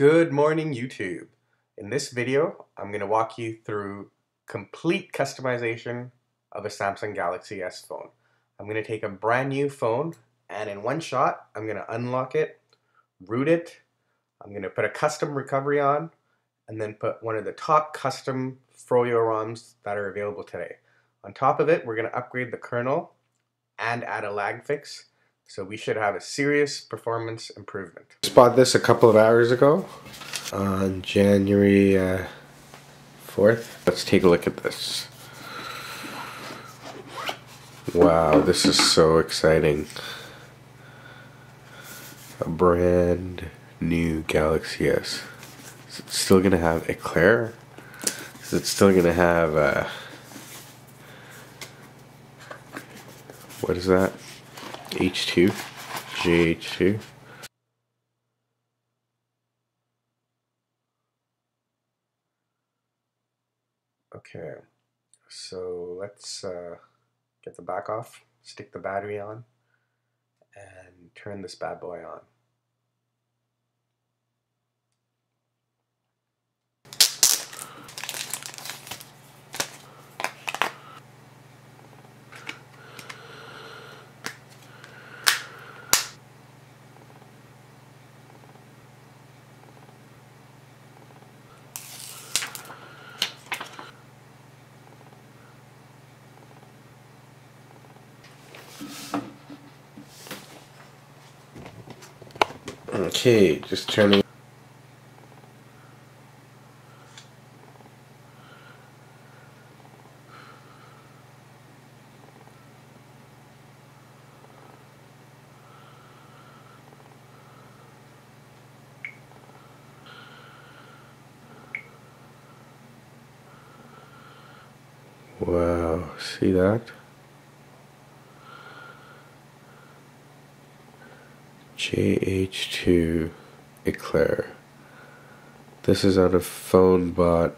Good morning YouTube. In this video, I'm going to walk you through complete customization of a Samsung Galaxy S phone. I'm going to take a brand new phone and in one shot, I'm going to unlock it, root it, I'm going to put a custom recovery on, and then put one of the top custom Froyo ROMs that are available today. On top of it, we're going to upgrade the kernel and add a lag fix so we should have a serious performance improvement. Spot this a couple of hours ago on January uh, 4th. Let's take a look at this. Wow, this is so exciting. A brand new Galaxy S. Is it still going to have Eclair? Is it still going to have, uh, what is that? H2, GH2. Okay, so let's uh, get the back off, stick the battery on, and turn this bad boy on. Okay, just turning. Wow, see that? JH2 Eclair. This is on a phone bought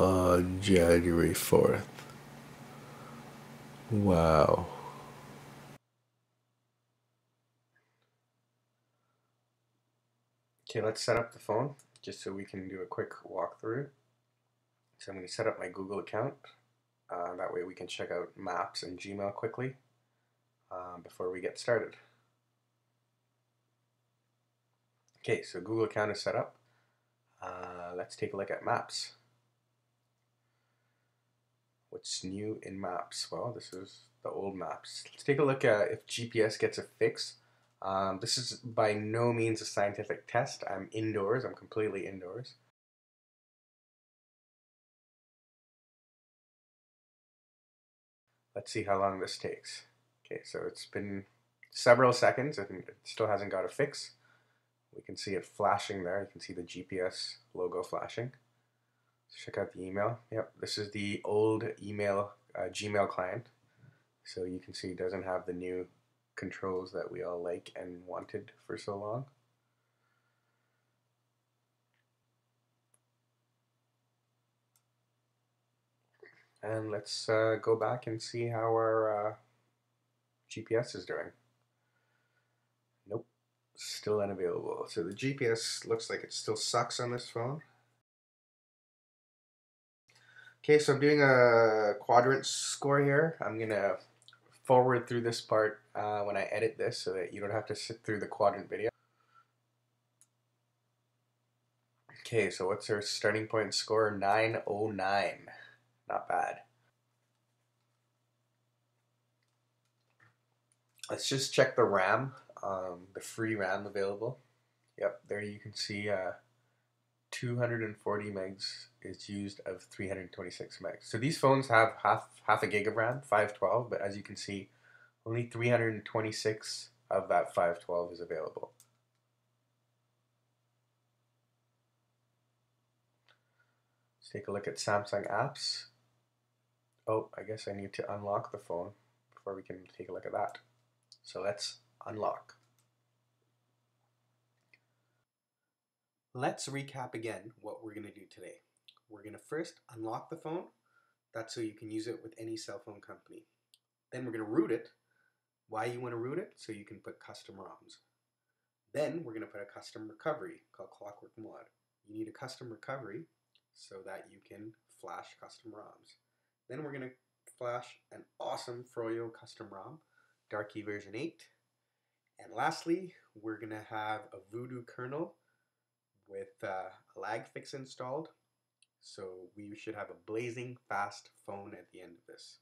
on January 4th. Wow. Okay, let's set up the phone just so we can do a quick walkthrough. So I'm going to set up my Google account. Uh, that way we can check out Maps and Gmail quickly uh, before we get started. Okay, so Google account is set up. Uh, let's take a look at Maps. What's new in Maps? Well, this is the old Maps. Let's take a look at if GPS gets a fix. Um, this is by no means a scientific test. I'm indoors. I'm completely indoors. Let's see how long this takes. Okay, so it's been several seconds and it still hasn't got a fix. We can see it flashing there. You can see the GPS logo flashing. Let's check out the email. Yep, this is the old email uh, Gmail client. So you can see it doesn't have the new controls that we all like and wanted for so long. And let's uh, go back and see how our uh, GPS is doing. Still unavailable. So the GPS looks like it still sucks on this phone. Okay, so I'm doing a quadrant score here. I'm going to forward through this part uh, when I edit this so that you don't have to sit through the quadrant video. Okay, so what's our starting point score? 909. Not bad. Let's just check the RAM, um, the free RAM available. Yep, there you can see uh, 240 megs is used of 326 megs. So these phones have half half a gig of RAM, 512, but as you can see, only 326 of that 512 is available. Let's take a look at Samsung apps. Oh, I guess I need to unlock the phone before we can take a look at that. So let's unlock. Let's recap again what we're going to do today. We're going to first unlock the phone. That's so you can use it with any cell phone company. Then we're going to root it. Why you want to root it? So you can put custom ROMs. Then we're going to put a custom recovery called Clockwork Mod. You need a custom recovery so that you can flash custom ROMs. Then we're going to flash an awesome Froyo custom ROM, Darky version 8. And lastly, we're going to have a Voodoo kernel with uh, a lag fix installed. So we should have a blazing fast phone at the end of this.